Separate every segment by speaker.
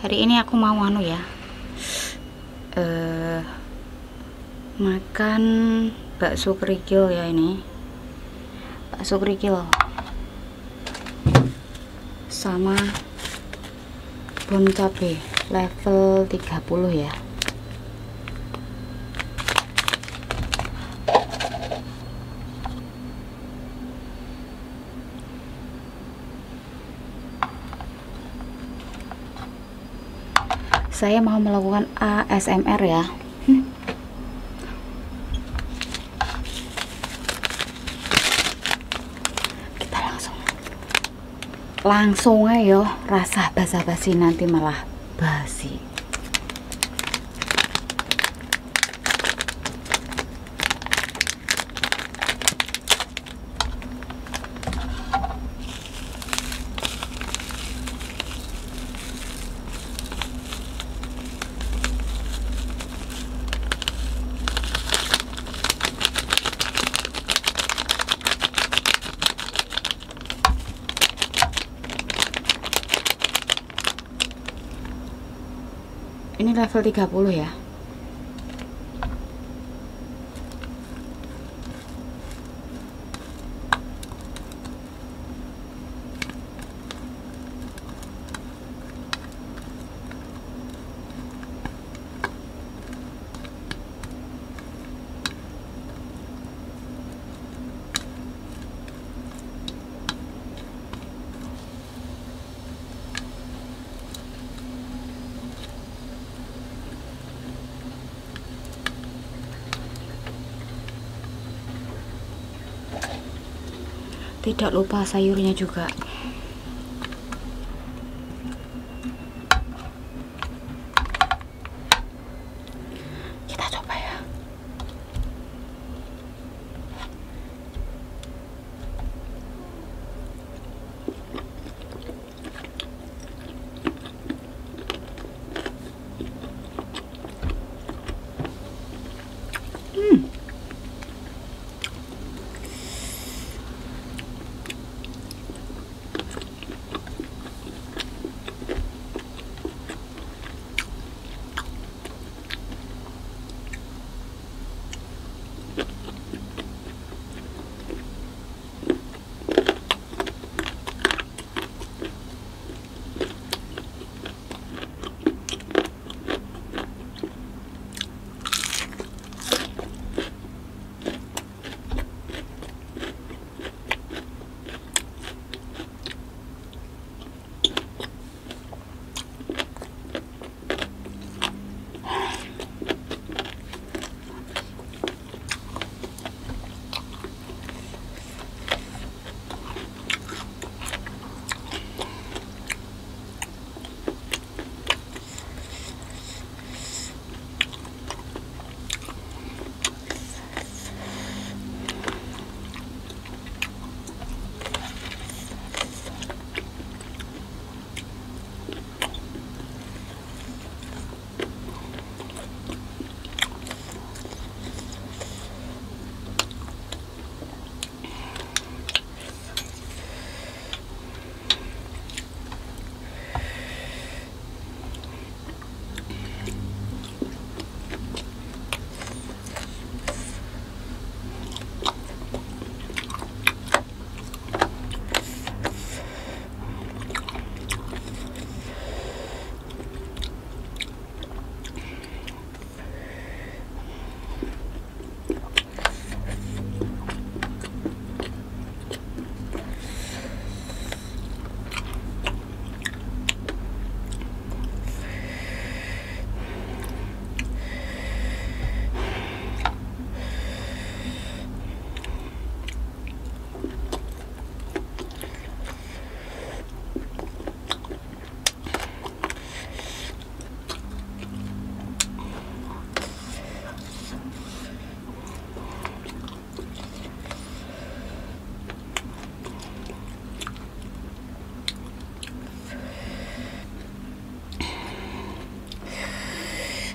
Speaker 1: hari ini aku mau anu ya. Eh makan bakso kerikil ya ini. Bakso kerikil. Sama bon cabe level 30 ya saya mau melakukan ASMR ya. Kita langsung. Langsung ayo rasa basa-basi nanti malah basi ini level 30 ya tidak lupa sayurnya juga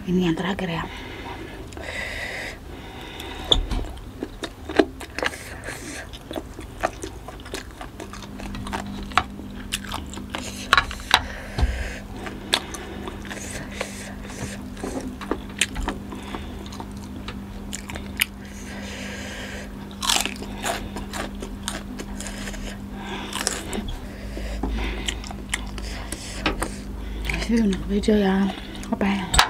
Speaker 1: ini yang terakhir ya. Ini video, ya. Apa ya?